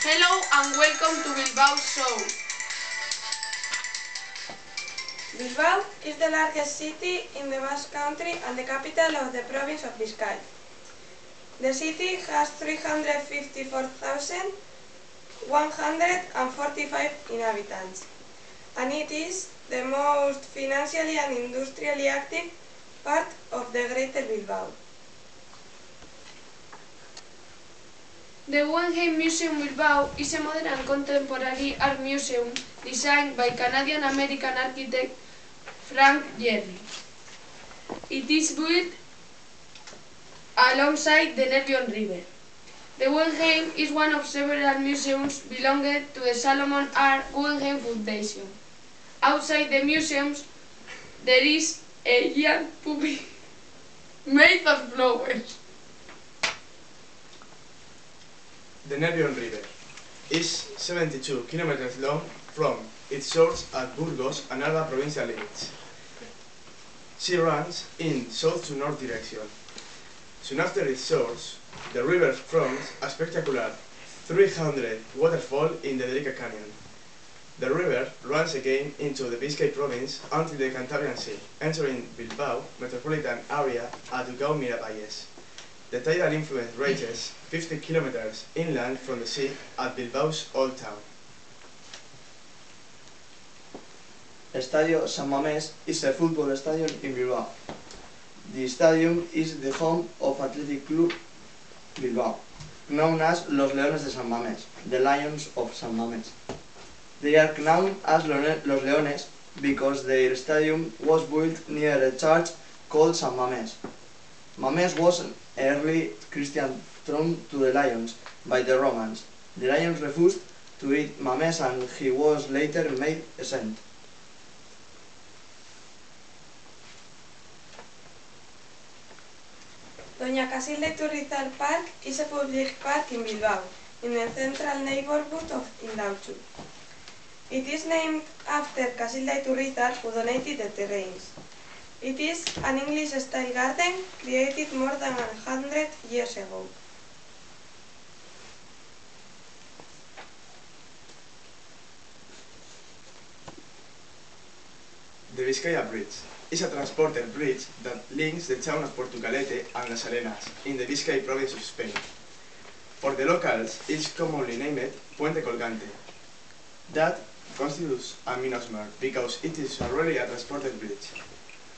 Hello and welcome to Bilbao Show. Bilbao is the largest city in the Basque Country and the capital of the province of Biscay. The city has 354,145 inhabitants and it is the most financially and industrially active part of the Greater Bilbao. The Guggenheim Museum Bilbao is a modern contemporary art museum designed by Canadian-American architect Frank Gehry. It is built alongside the Nervión River. The Guggenheim is one of several museums belonging to the Solomon R. Guggenheim Foundation. Outside the museums, there is a giant puppy made of flowers. The Nervión River is 72 kilometers long from its source at Burgos and Álava provincial limits. She runs in south to north direction. Soon after its source, the river forms a spectacular 300 waterfall in the Delika Canyon. The river runs again into the Biscay province until the Cantabrian Sea, entering Bilbao metropolitan area at Ugao Miravalles. The tidal influence reaches 50 kilometers inland from the sea at Bilbao's Old Town. Estadio San Mamés is a football stadium in Bilbao. The stadium is the home of Athletic Club Bilbao, known as Los Leones de San Mamés, the Lions of San Mamés. They are known as Los Leones because their stadium was built near a church called San Mamés. Mamés was early Christian thrown to the lions by the Romans. The lions refused to eat Mamés and he was later made a saint. Doña Casilda Iturrizar Park is a public park in Bilbao, in the central neighborhood of Indautxu. It is named after Casilda Iturrizar, who donated the terrains. It is an English-style garden created more than a hundred years ago. The Vizcaya Bridge is a transporter bridge that links the town of Portugalete and Las Arenas in the Vizcay province of Spain. For the locals, it's commonly named Puente Colgante. That constitutes a minosmer because it is already a transporter bridge,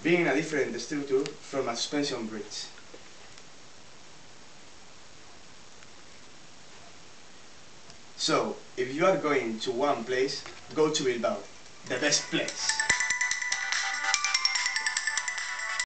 being a different structure from a suspension bridge. So, if you are going to one place, go to Bilbao, the best place.